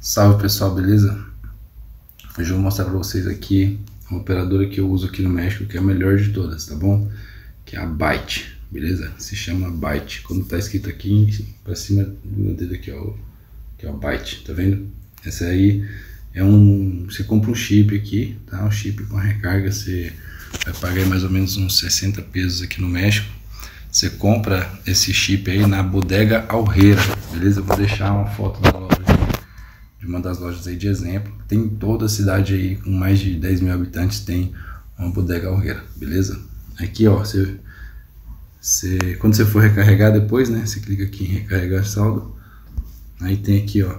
Salve pessoal, beleza? Hoje eu vou mostrar para vocês aqui uma operadora que eu uso aqui no México, que é a melhor de todas, tá bom? Que é a Byte, beleza? Se chama Byte. Quando tá escrito aqui para cima do meu dedo aqui, ó, que é o Byte, tá vendo? Essa aí é um, você compra um chip aqui, tá? Um chip com recarga, você vai pagar mais ou menos uns 60 pesos aqui no México. Você compra esse chip aí na Bodega Alreira, beleza? Eu vou deixar uma foto da loja uma das lojas aí de exemplo. Tem toda a cidade aí com mais de 10 mil habitantes tem uma bodega alreira, beleza? Aqui ó, você, você, quando você for recarregar depois, né? Você clica aqui em recarregar saldo. Aí tem aqui ó,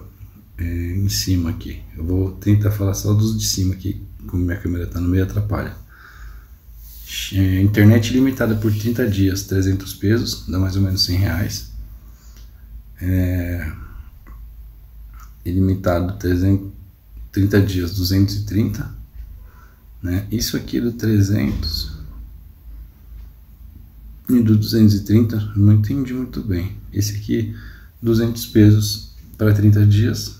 é, em cima aqui. Eu vou tentar falar só dos de cima aqui, como minha câmera tá no meio atrapalha. É, internet limitada por 30 dias, 300 pesos, dá mais ou menos 100 reais. É, ilimitado 330 dias, 230, né? Isso aqui do 300 e do 230, não entendi muito bem. Esse aqui, 200 pesos para 30 dias,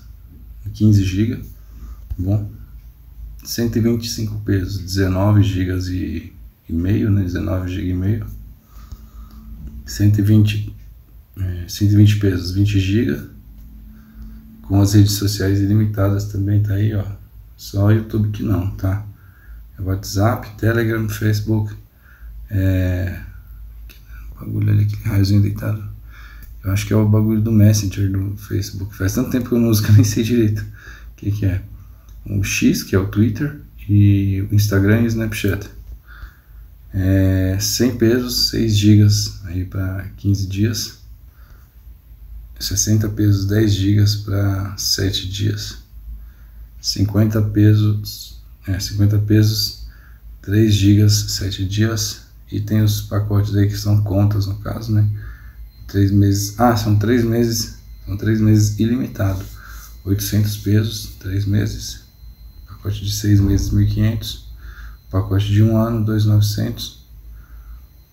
15 GB, bom. 125 pesos, 19 GB e, e meio, né? 19 GB e meio. 120, é, 120 pesos, 20 GB com as redes sociais ilimitadas também tá aí, ó. Só o YouTube que não, tá? É WhatsApp, Telegram, Facebook. É. Bagulho ali, aquele raiozinho deitado. Eu acho que é o bagulho do Messenger do Facebook. Faz tanto tempo que eu não uso que eu nem sei direito o que, que é. O X, que é o Twitter, e o Instagram e o Snapchat. É 100 pesos, 6 gigas aí para 15 dias. 60 pesos 10 gigas para 7 dias. 50 pesos, é, 50 pesos 3 gigas 7 dias. E tem os pacotes aí que são contas no caso, né? 3 meses. Ah, são 3 meses. São 3 meses ilimitado. 800 pesos, 3 meses. Pacote de 6 meses, 1.500. Pacote de 1 ano, 2.900.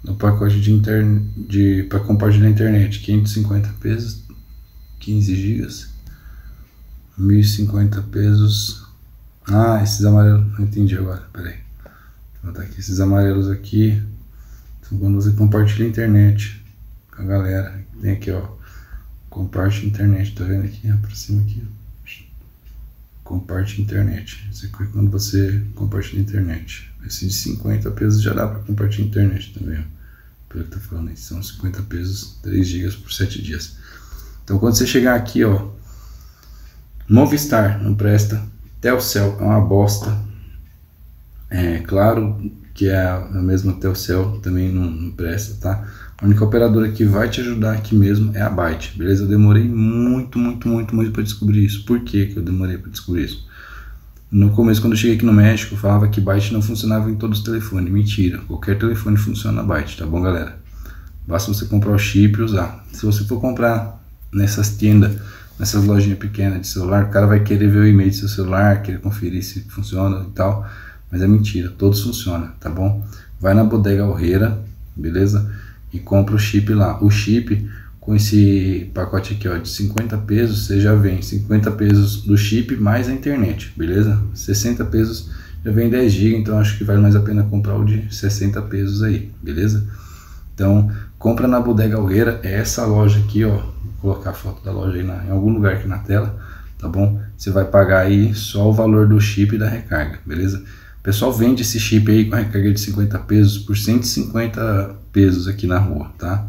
No pacote de, interne... de para compartilhar a internet, 550 pesos, 15 gigas, 1050 pesos. Ah, esses amarelos, não entendi agora, peraí. Vou botar aqui, esses amarelos aqui são quando você compartilha a internet com a galera. Tem aqui, ó, compartilha internet, tá vendo aqui, pra cima aqui, Compartilha internet. Isso aqui é quando você compartilha a internet. Esse de 50 pesos já dá para compartilhar a internet também. Pelo que tá falando aí, são 50 pesos, 3 gigas por 7 dias. Então quando você chegar aqui, ó, Movistar não presta, Telcel é uma bosta. É claro que é a mesma Telcel também não, não, presta, tá? A única operadora que vai te ajudar aqui mesmo é a Byte, beleza? Eu demorei muito, muito, muito, muito para descobrir isso. Por que, que eu demorei para descobrir isso? No começo, quando eu cheguei aqui no México, eu falava que Byte não funcionava em todos os telefones. Mentira, qualquer telefone funciona Byte, tá bom, galera? Basta você comprar o chip e usar. Se você for comprar nessas tendas, nessas lojinhas pequenas de celular, o cara vai querer ver o e-mail do seu celular, querer conferir se funciona e tal, mas é mentira, todos funcionam, tá bom? Vai na bodega Alreira, beleza? E compra o chip lá. O chip com esse pacote aqui, ó, de 50 pesos, você já vem 50 pesos do chip mais a internet, beleza? 60 pesos já vem 10 GB, então acho que vale mais a pena comprar o de 60 pesos aí, beleza? Então, compra na Bodega Alreira, é essa loja aqui, ó, colocar a foto da loja aí na, em algum lugar aqui na tela, tá bom? Você vai pagar aí só o valor do chip e da recarga, beleza? O pessoal vende esse chip aí com recarga de 50 pesos por 150 pesos aqui na rua, tá?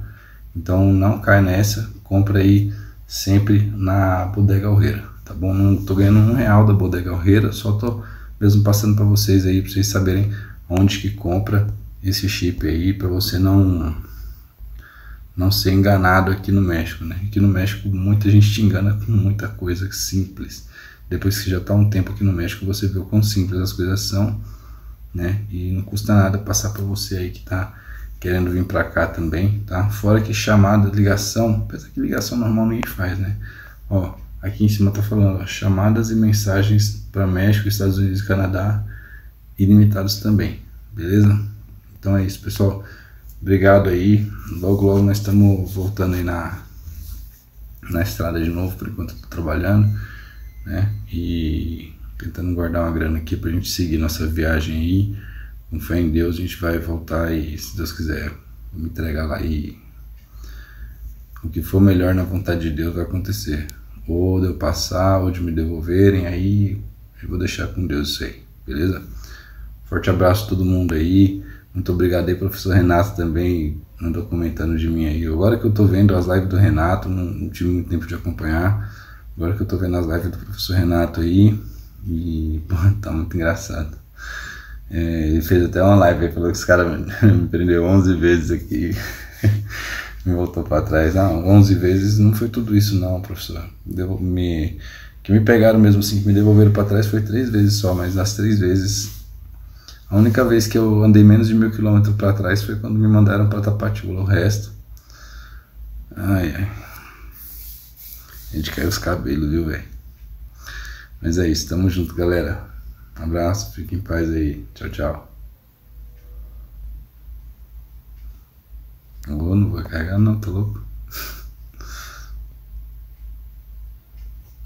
Então não cai nessa, compra aí sempre na Bodega Alreira, tá bom? Não tô ganhando um real da Bodega Alreira, só tô mesmo passando para vocês aí, para vocês saberem onde que compra esse chip aí, para você não não ser enganado aqui no México, né? Aqui no México muita gente te engana com muita coisa simples. Depois que já está um tempo aqui no México, você vê o quão simples as coisas são, né? E não custa nada passar para você aí que está querendo vir para cá também, tá? Fora que chamada, ligação, pensa que ligação normal ninguém faz, né? Ó, aqui em cima tá falando, ó, chamadas e mensagens para México, Estados Unidos e Canadá ilimitados também, beleza? Então é isso, pessoal. Obrigado aí. Logo, logo nós estamos voltando aí na, na estrada de novo, por enquanto eu tô trabalhando. né? E tentando guardar uma grana aqui pra gente seguir nossa viagem aí. Com fé em Deus, a gente vai voltar e, se Deus quiser, me entregar lá e o que for melhor na vontade de Deus vai acontecer. Ou de eu passar, ou de me devolverem, aí eu vou deixar com Deus isso aí, beleza? Forte abraço a todo mundo aí. Muito obrigado aí, professor Renato também andou comentando de mim aí. Agora que eu tô vendo as lives do Renato, não, não tive muito tempo de acompanhar. Agora que eu tô vendo as lives do professor Renato aí, e pô, tá muito engraçado. É, ele fez até uma live aí, falou que os caras me prendeu 11 vezes aqui. me voltou para trás. Não, 11 vezes não foi tudo isso não, professor. Deu, me, que me pegaram mesmo assim, que me devolveram para trás foi três vezes só, mas nas três vezes a única vez que eu andei menos de mil quilômetros para trás foi quando me mandaram para Tapatula. O resto. Ai, ai. A gente caiu os cabelos, viu, velho? Mas é isso, tamo junto, galera. Um abraço, fique em paz aí. Tchau, tchau. Vou, não vou carregar não, tá louco?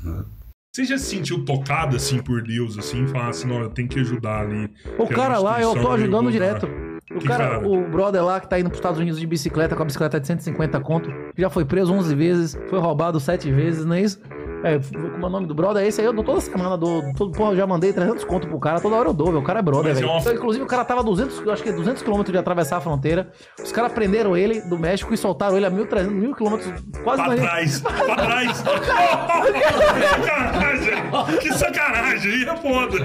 Você já se sentiu tocado assim por Deus, assim, falar assim, não, eu tenho que ajudar ali. O cara lá, eu tô ajudando eu direto. O Que cara, cara? o brother lá que tá indo pros Estados Unidos de bicicleta com a bicicleta de 150 conto, já foi preso 11 vezes, foi roubado 7 vezes, não é isso? É, como é o nome do brother? Esse aí eu dou toda semana, dou, todo, porra, eu já mandei 300 conto pro cara, toda hora eu dou, velho. O cara é brother, é velho. uma- Então, inclusive o cara tava 200, eu acho que 200 km de atravessar a fronteira. Os caras prenderam ele do México e soltaram ele a 1.300, 1.000 km, quase Pra trás, pra trás. que sacanagem. Que sacanagem. Aí é foda.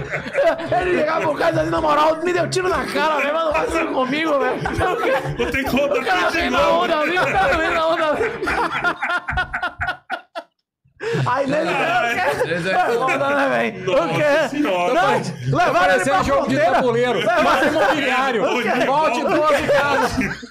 Ele chegava pro cara e dizia, na moral, me deu tiro na cara, velho, não faz isso comigo, velho. Vou ter que contar O cara vem na onda ali, o cara vem na onda. Aí nele, é? O quê? Não, levaram ele pra jogo de fronteira. tabuleiro. Mata imobiliário. Oi, Volte volta. 12 casas.